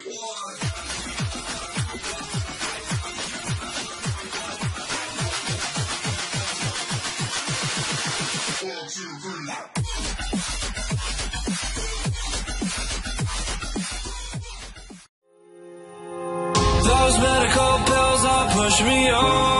Those medical pills are push me over.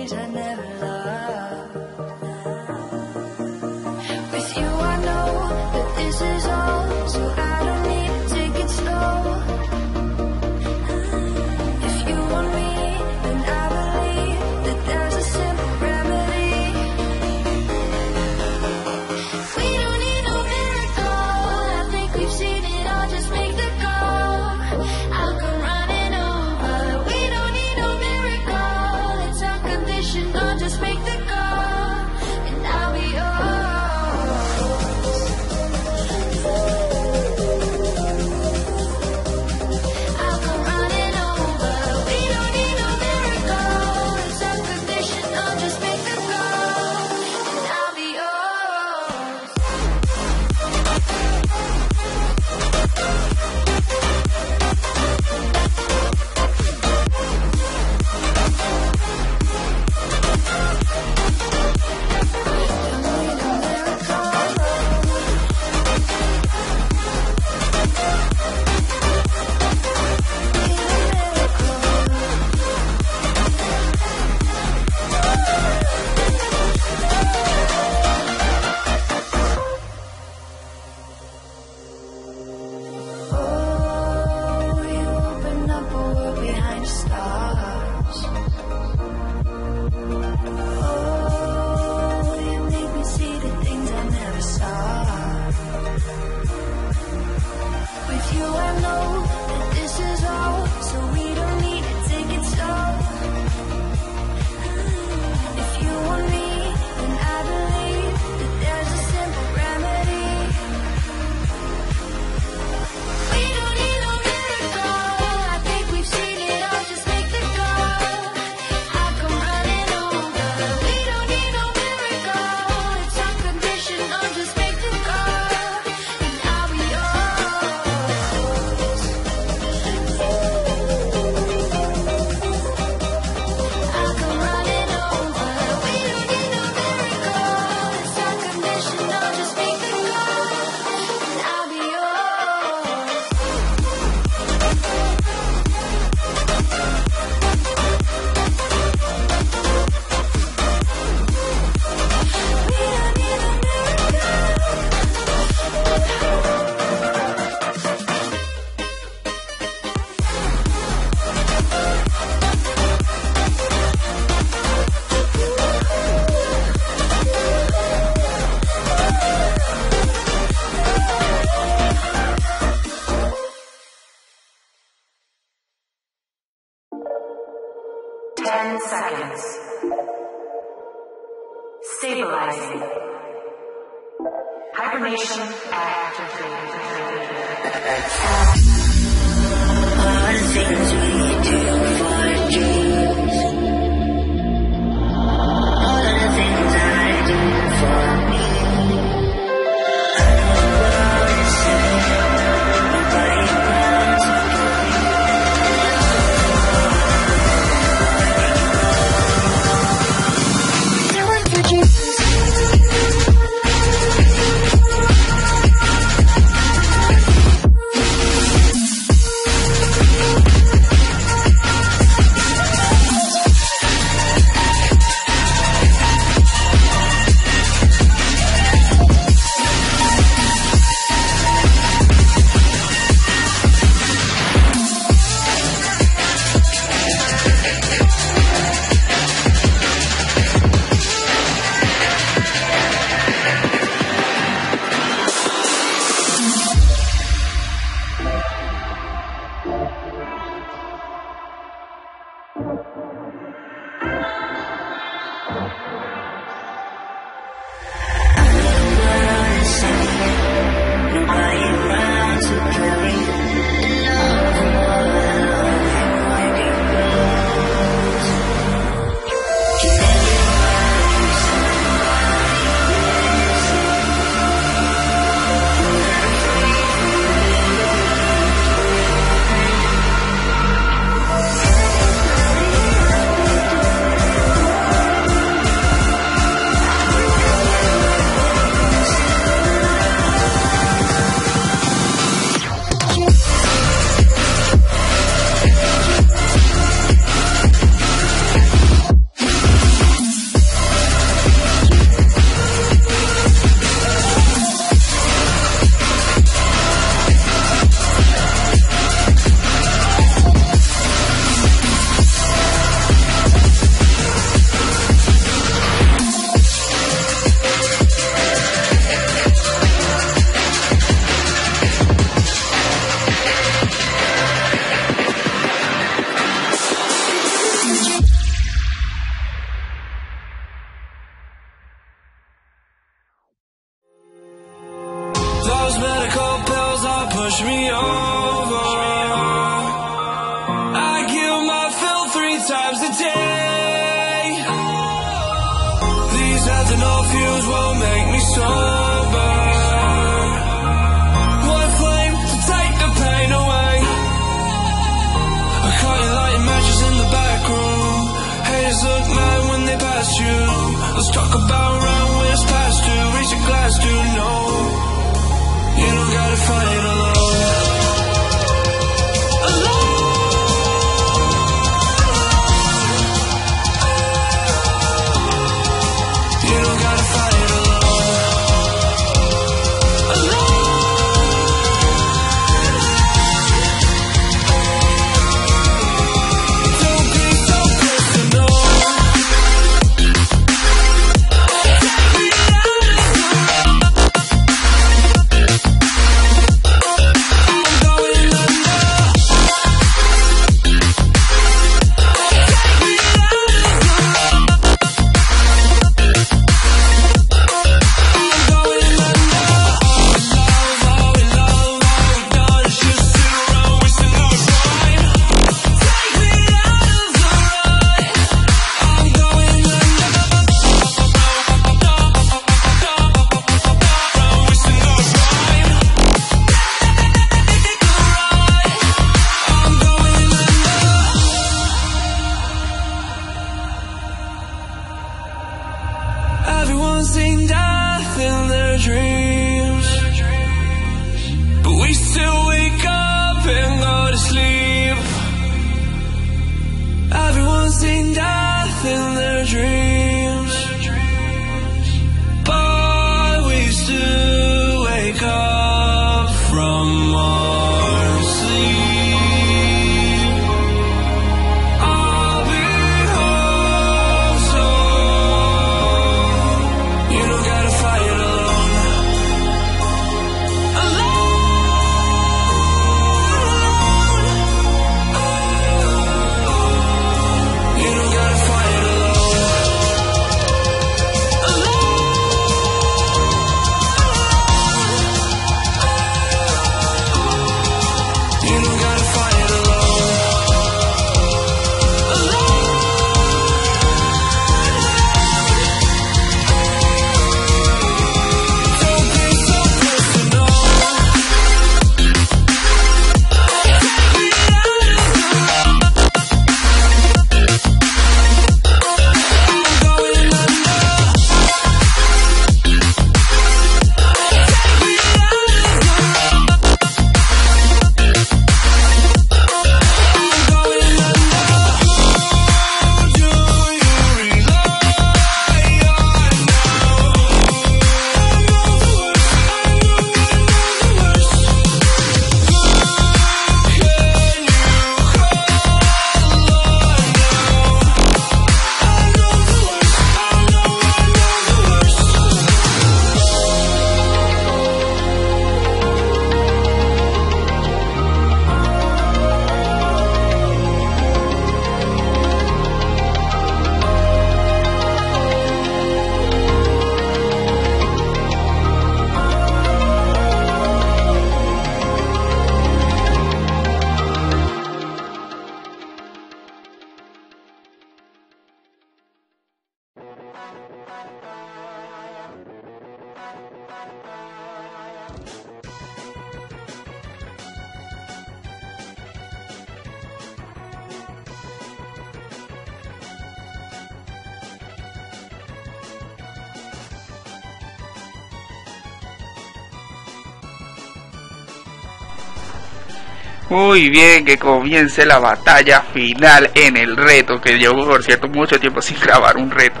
Muy bien, que comience la batalla final en el reto, que llevo por cierto mucho tiempo sin grabar un reto.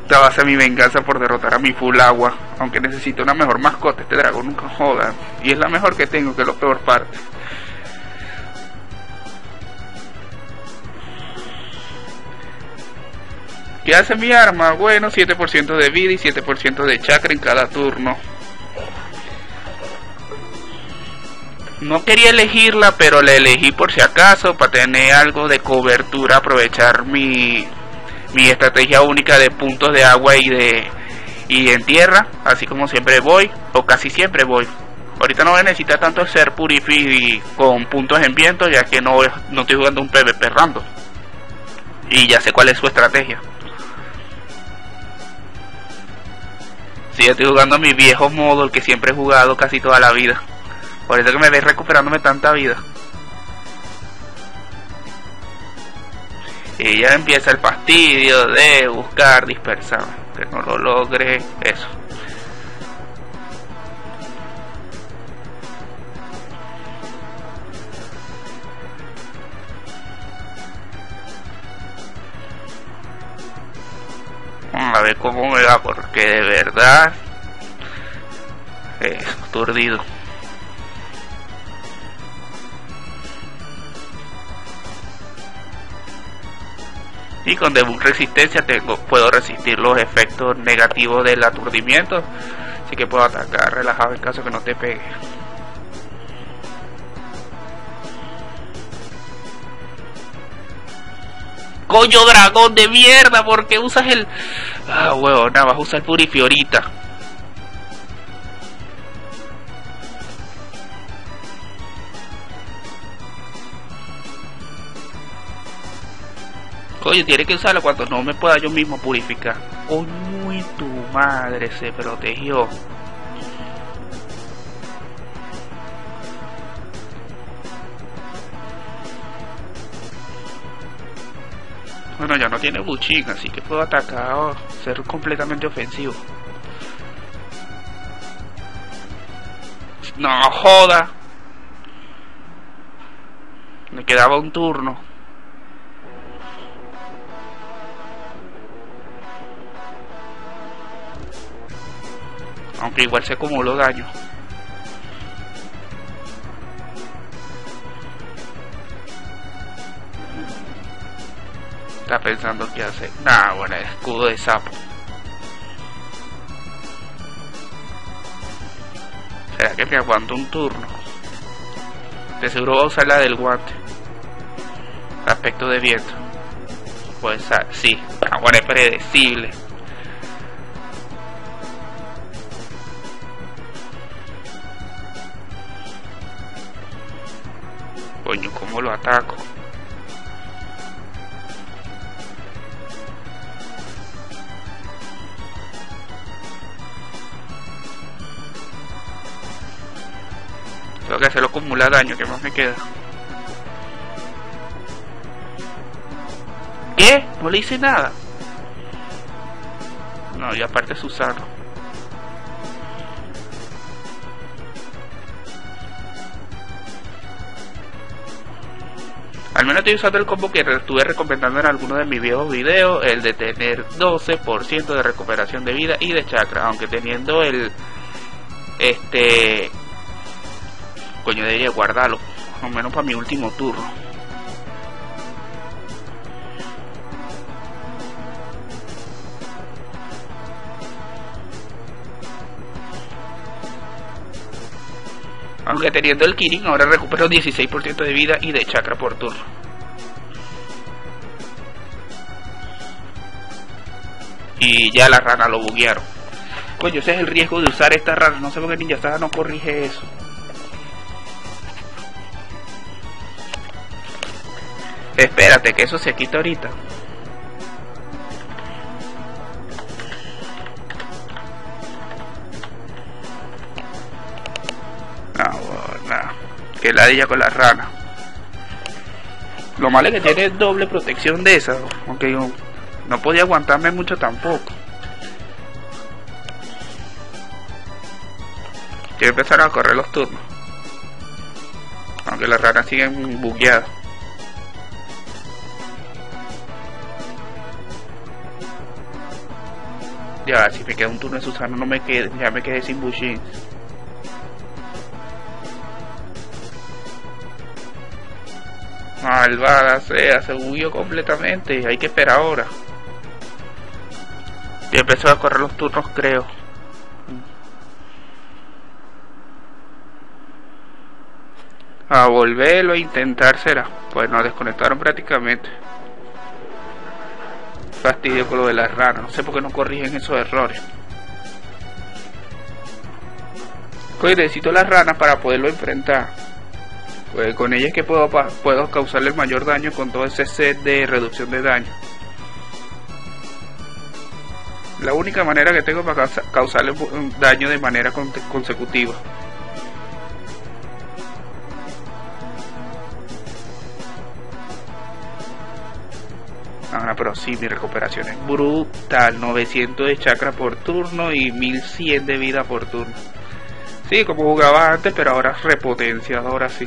Esta va a ser mi venganza por derrotar a mi full agua, aunque necesito una mejor mascota, este dragón nunca joda. Y es la mejor que tengo, que es lo peor parte. ¿Qué hace mi arma? Bueno, 7% de vida y 7% de chakra en cada turno. No quería elegirla, pero la elegí por si acaso, para tener algo de cobertura, aprovechar mi, mi estrategia única de puntos de agua y de y en tierra, así como siempre voy, o casi siempre voy. Ahorita no voy a necesitar tanto ser purifi con puntos en viento, ya que no, no estoy jugando un PvP random. Y ya sé cuál es su estrategia. Sí, estoy jugando mi viejo modo, el que siempre he jugado casi toda la vida. Por eso que me ves recuperándome tanta vida. Y ya empieza el fastidio de buscar dispersar. Que no lo logre. Eso. A ver cómo me va, porque de verdad es aturdido. Con debug resistencia puedo resistir los efectos negativos del aturdimiento así que puedo atacar relajado en caso que no te pegue. Coño dragón de mierda porque usas el ah huevo nada vas a usar el purifiorita Oye, tiene que usarlo cuando no me pueda yo mismo purificar. Coño y tu madre se protegió. Bueno, ya no tiene buchín, así que puedo atacar ser completamente ofensivo. No joda. Me quedaba un turno. Aunque igual se acumuló daño. Está pensando qué hacer. Nah, bueno, escudo de sapo. ¿Será que me aguanto un turno? De seguro va a usar la del guante. Aspecto de viento. Pues sí, ahora es predecible. ¿Cómo lo ataco? Tengo que hacerlo acumular daño, que más me queda? ¿Qué? No le hice nada. No, y aparte es usarlo. Al menos estoy usando el combo que estuve recomendando en algunos de mis viejos videos, el de tener 12% de recuperación de vida y de chakra, aunque teniendo el este coño debería guardarlo, al menos para mi último turno. Aunque teniendo el Kirin ahora recupero 16% de vida y de chakra por turno. Y ya la rana lo buguearon. Coño, ese es el riesgo de usar esta rana. No sé por qué Ninja Saga no corrige eso. Espérate, que eso se quita ahorita. Que ladilla con la rana. Lo malo es que tiene doble protección de esa, aunque yo no podía aguantarme mucho tampoco. Quiero empezar a correr los turnos. Aunque las ranas siguen bugueadas. Ya, si me queda un turno de Susano, no me quede, ya me quedé sin Bushin. Malvada sea, se bugueó completamente. Hay que esperar ahora. Y empezó a correr los turnos, creo. A volverlo a intentar será. Pues nos desconectaron prácticamente. Fastidio con lo de las ranas. No sé por qué no corrigen esos errores. Coño, necesito las ranas para poderlo enfrentar. Pues con ellas es que puedo, puedo causarle el mayor daño con todo ese set de reducción de daño. La única manera que tengo para causa- causarle daño de manera con- consecutiva. Ah, pero sí, mi recuperación es brutal. 900 de chakra por turno y 1100 de vida por turno. Sí, como jugaba antes, pero ahora repotenciado, ahora sí.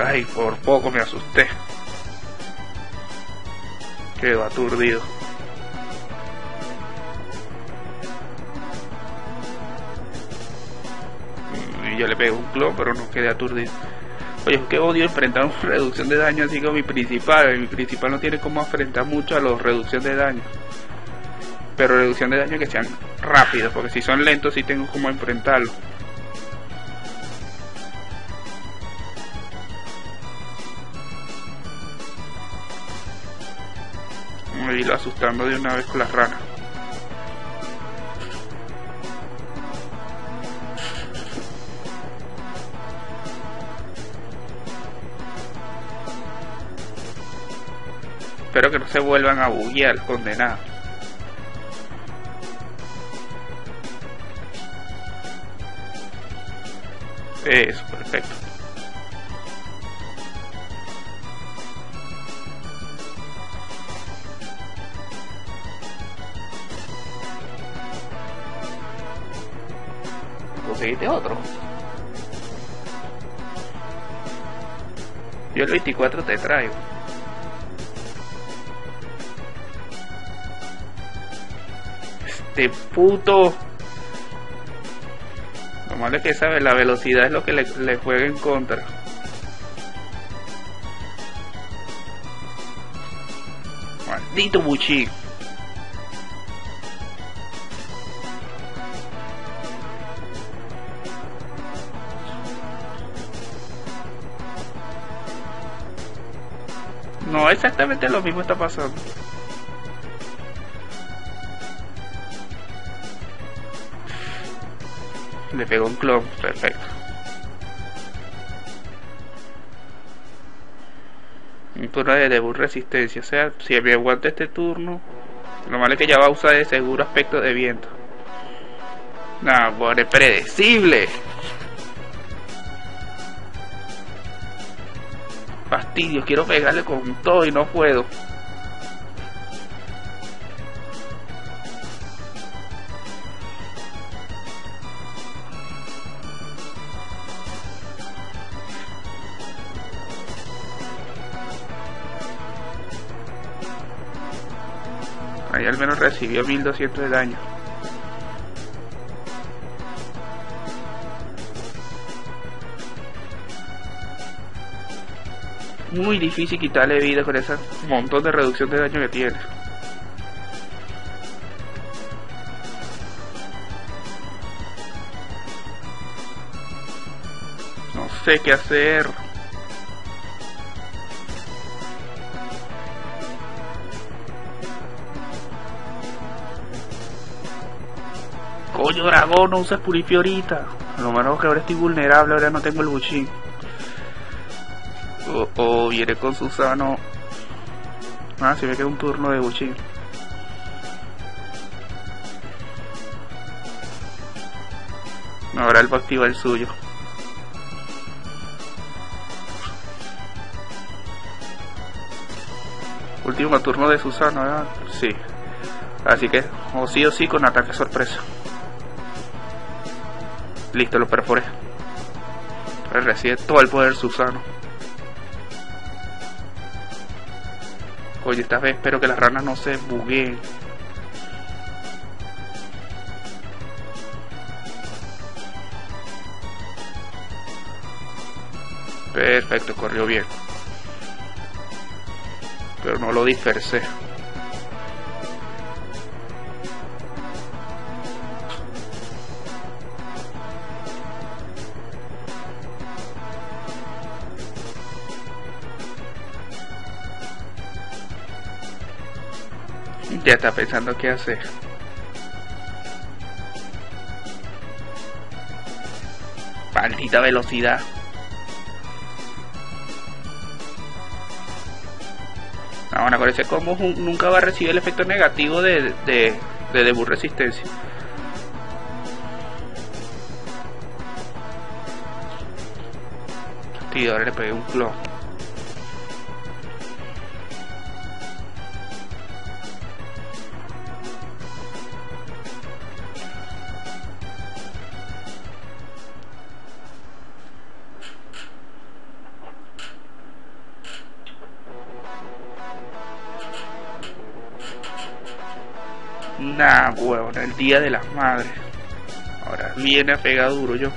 Ay, por poco me asusté. Quedo aturdido. Y yo le pego un clon, pero no quedé aturdido. Oye, que odio enfrentar una reducción de daño así como mi principal. Mi principal no tiene como enfrentar mucho a los reducción de daño. Pero reducción de daño que sean rápidos, porque si son lentos sí tengo como enfrentarlo. Asustando de una vez con las ranas. Espero que no se vuelvan a buguear, condenados. Eso, perfecto. ¿Conseguiste otro? Yo el 24 te traigo. Este puto. Lo malo es que sabe, la velocidad es lo que le, le juega en contra. Maldito Buchi. Exactamente lo mismo está pasando. Le pegó un clon, perfecto. Turno de debut resistencia, o sea, si me aguanta este turno, lo malo es que ya va a usar de seguro aspecto de viento. Bueno, es predecible. Quiero pegarle con todo y no puedo. Ahí al menos recibió 1200 de daño. Muy difícil quitarle vida con ese montón de reducción de daño que tiene. No sé qué hacer. Coño, dragón, no uses purifiorita. A lo menos que ahora estoy vulnerable, ahora no tengo el buchín. O, viene con Susano. Ah, si me queda un turno de buchín. Ahora él va a activar el suyo. Último turno de Susano, ¿verdad? Sí. Así que, o sí o sí, con ataque sorpresa. Listo, lo perforé. Recibe todo el poder Susano. Oye, esta vez espero que las ranas no se bugueen. Perfecto, corrió bien. Pero no lo dispersé. Está pensando qué hacer. Maldita velocidad. Bueno, con ese combo nunca va a recibir el efecto negativo de, de, de debut resistencia. Tío, ahora le pegué un clon. Nah, huevón, el día de las madres. Ahora viene a pegar duro yo.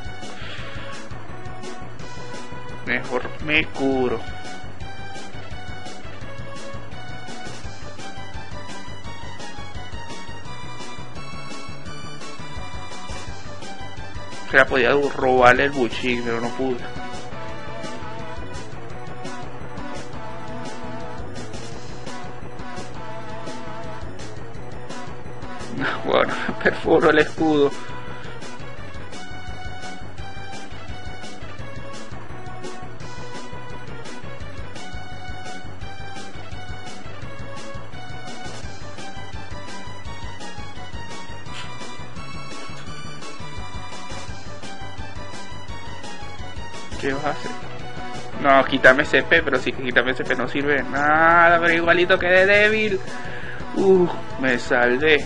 Mejor me curo. Se la podía robarle el buchín, pero no pude. Perforo el escudo. ¿Qué vas a hacer? No, quítame CP, pero sí que quítame CP no sirve nada, pero igualito que de débil. Uh, me salvé.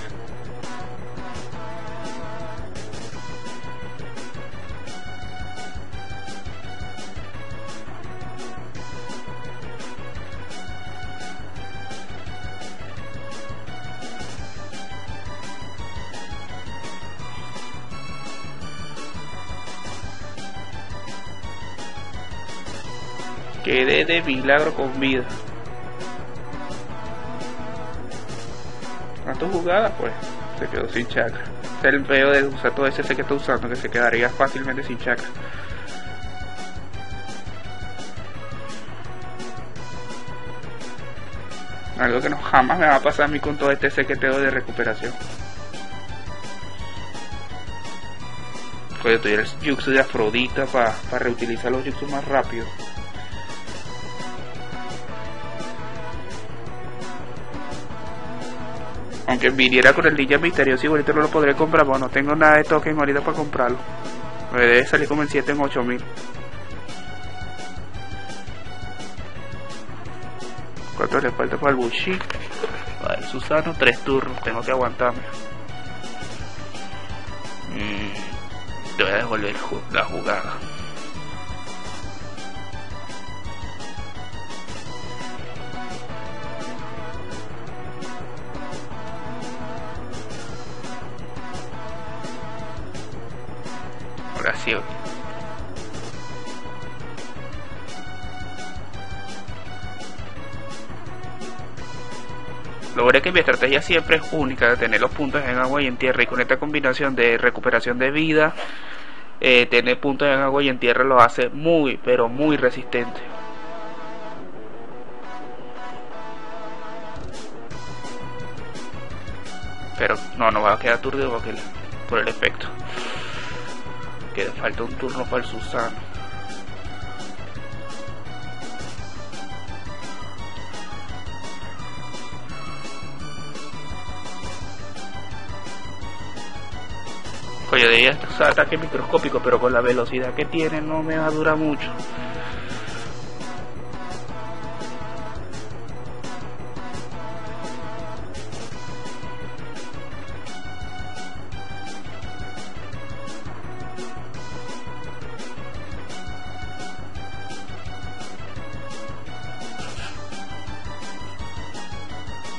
Quedé de milagro con vida. ¿Cuántas jugadas? Pues se quedó sin chakra. Es el feo de usar todo ese que está usando, que se quedaría fácilmente sin chakra. Algo que no jamás me va a pasar a mí con todo este sequeteo de recuperación. Oye, tuviera el jutsu de Afrodita para reutilizar los jutsu más rápido. Aunque viniera con el ninja misterioso, igualito no lo podré comprar, porque no tengo nada de token ahorita para comprarlo. Me debe salir como en 7 en 8000. ¿Cuánto le falta para el Bushi? Para el Susano, 3 turnos, tengo que aguantarme. Mm, voy a devolver la jugada. Que mi estrategia siempre es única, de tener los puntos en agua y en tierra y con esta combinación de recuperación de vida, eh, tener puntos en agua y en tierra lo hace muy, pero muy resistente. Pero no, no va a quedar el- por el efecto. Que falta un turno para el Susano. de estos ataques microscópicos, pero con la velocidad que tiene no me va a durar mucho.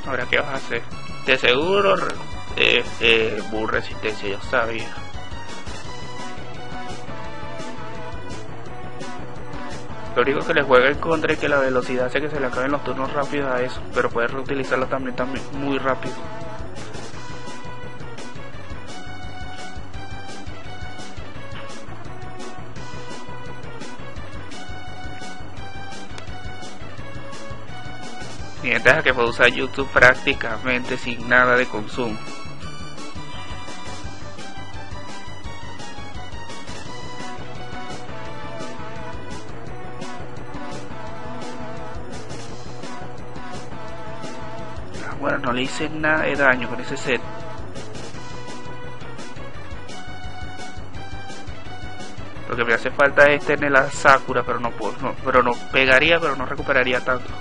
Ahora, ¿qué vas a hacer? De seguro, eh, eh, resistencia, ya sabía. Lo único que le juega en contra es que la velocidad hace que se le acaben los turnos rápidos a eso, pero puede reutilizarlo también, también muy rápido. Ventaja que puede usar YouTube prácticamente sin nada de consumo. No le hice nada de daño con ese set. Lo que me hace falta es tener la Sakura, pero no puedo, pero no pegaría, pero no recuperaría tanto.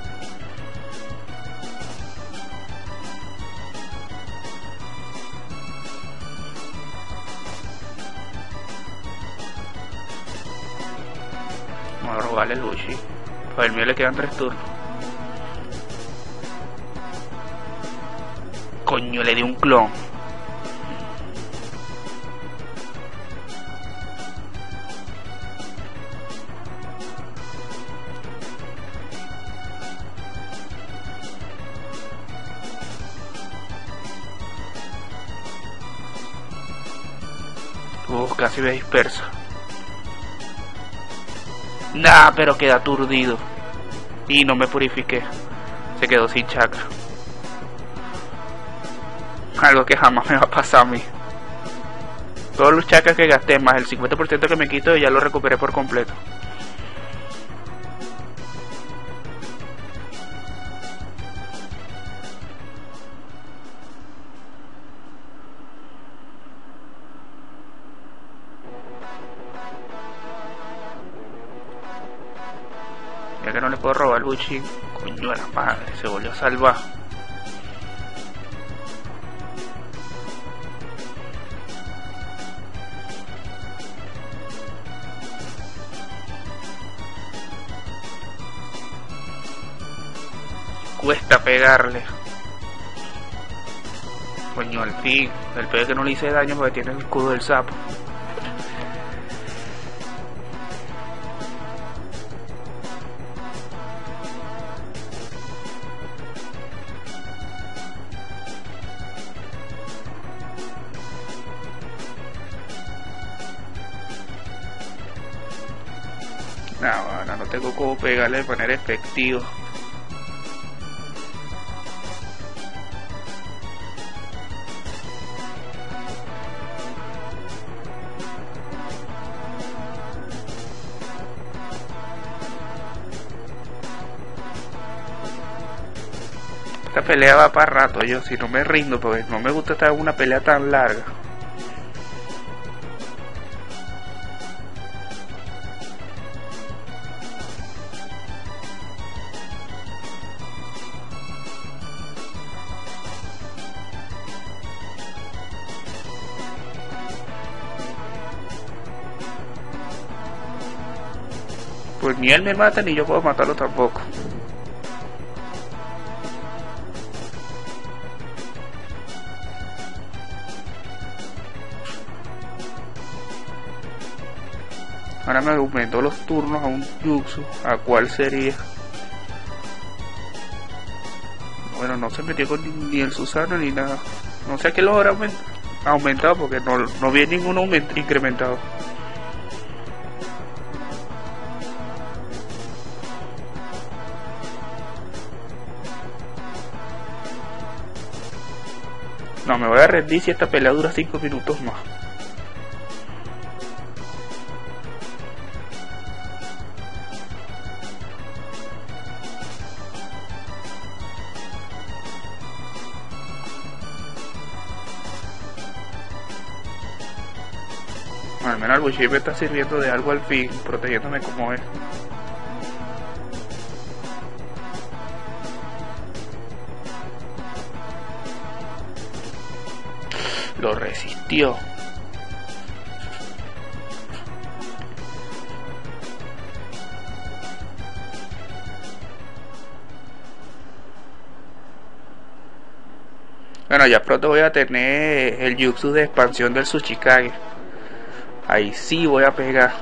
Vamos a robarle el Luigi. Pues el mío le quedan tres turnos. Coño, le di un clon. Uf, casi me dispersa. Nah, pero queda aturdido. Y no me purifiqué. Se quedó sin chakra. Algo que jamás me va a pasar a mí. Todos los chakras que gasté, más el 50% que me quito, ya lo recuperé por completo. Ya que no le puedo robar el Buchi, coño de la madre, se volvió a salvar. Cuesta pegarle. Coño, al fin. El peor es que no le hice daño porque tiene el escudo del sapo. No, ahora no tengo cómo pegarle de manera efectiva. Pelea va para rato, yo si no me rindo, porque no me gusta estar en una pelea tan larga. Pues ni él me mata ni yo puedo matarlo tampoco. Ahora me aumentó los turnos a un Yuxu. ¿A cuál sería? Bueno, no se metió con ni, el Susano ni nada. No sé a qué lo habrá aument- aumentado porque no, no vi ningún aumento incrementado. No, me voy a rendir si esta pelea dura 5 minutos más. Al menos el Bushi me está sirviendo de algo al fin, protegiéndome como es. Lo resistió. Bueno, ya pronto voy a tener el Jutsu de expansión del Tsuchikage. Ahí sí voy a pegar.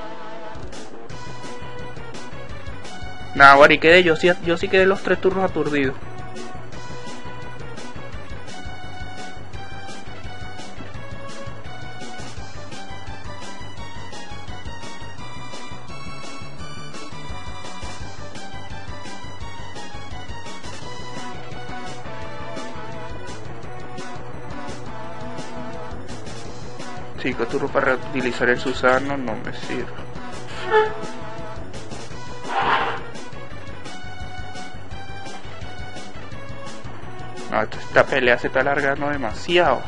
Bueno, y quedé, yo sí, yo sí quedé los tres turnos aturdidos. Cinco turnos para reutilizar el Susano no me sirve. Esta pelea se está alargando demasiado.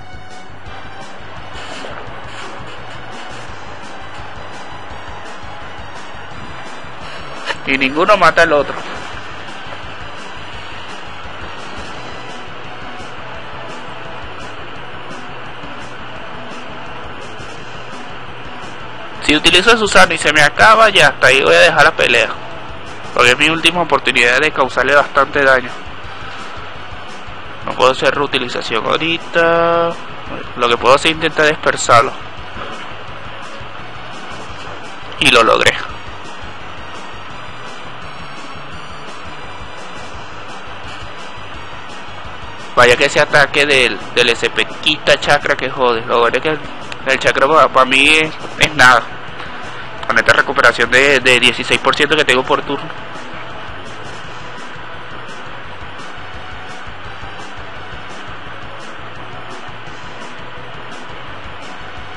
Y ninguno mata al otro. Si utilizo el Susano y se me acaba, ya hasta ahí voy a dejar la pelea. Porque es mi última oportunidad de causarle bastante daño. No puedo hacer reutilización ahorita. Lo que puedo hacer es intentar dispersarlo. Y lo logré. Vaya que ese ataque del, del SP quita chakra que jode. Lo bueno que el, el chakra para mí es nada. Con esta recuperación de, de 16% que tengo por turno.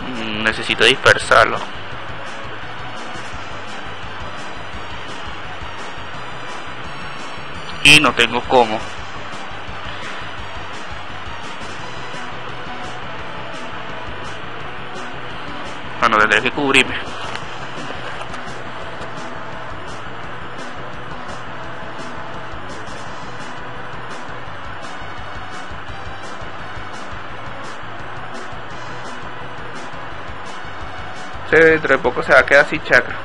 Mm, Necesito dispersarlo. Y no tengo cómo. Bueno, tendré que cubrirme. Se dentro de poco se va a quedar sin chakra.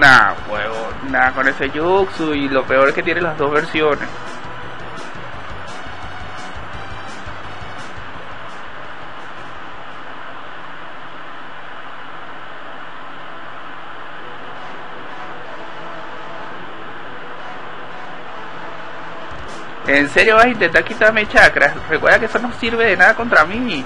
Nah, huevo, nada con ese Yuxu y lo peor es que tiene las dos versiones. Serio vas a intentar quitarme chakras? Recuerda que eso no sirve de nada contra mí.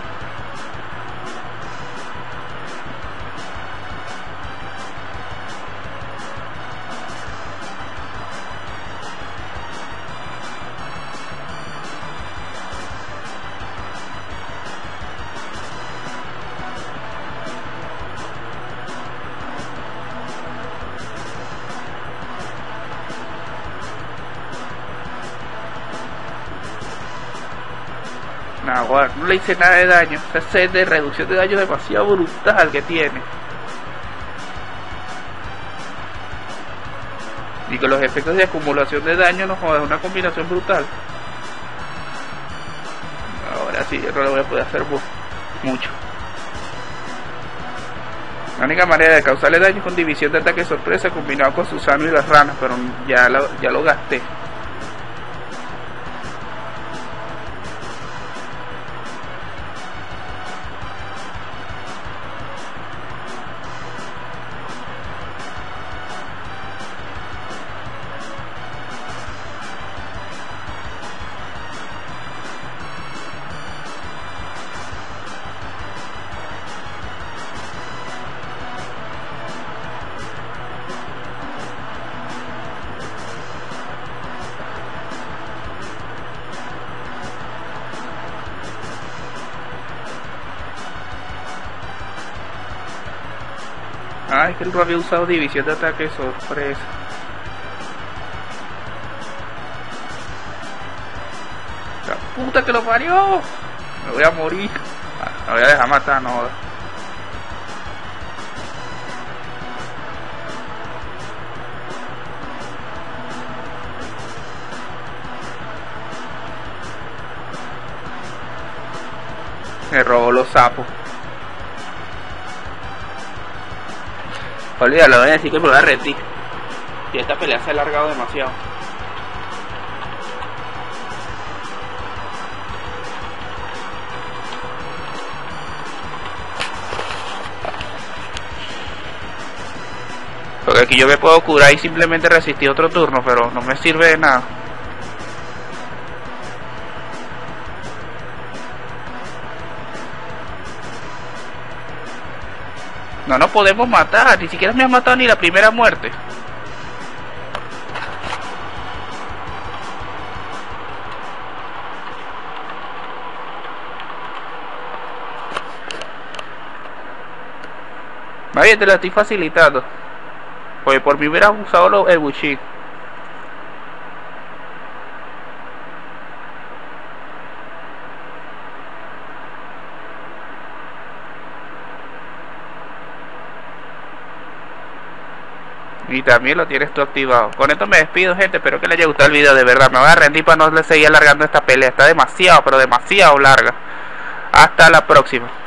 No le hice nada de daño. Esa sed de reducción de daño demasiado brutal que tiene. Y con los efectos de acumulación de daño no jodas, una combinación brutal. Ahora sí, yo no lo voy a poder hacer mu- mucho. La única manera de causarle daño es con división de ataque sorpresa combinado con Susano y las ranas, pero ya lo, ya lo gasté. Centro había usado división de ataque sorpresa. ¡La puta que lo parió! Me voy a morir. Ah, me voy a dejar matar, no. Me robó los sapos. Olvídalo, voy a decir que me voy a. Y esta pelea se ha alargado demasiado. Porque aquí yo me puedo curar y simplemente resistir otro turno, pero no me sirve de nada. Podemos matar, ni siquiera me ha matado ni la primera muerte. Más bien te la estoy facilitando. Pues por mí hubiera usado el buchín. Y también lo tienes tú activado. Con esto me despido, gente. Espero que les haya gustado el video. De verdad, me voy a rendir para no seguir alargando esta pelea. Está demasiado, pero demasiado larga. Hasta la próxima.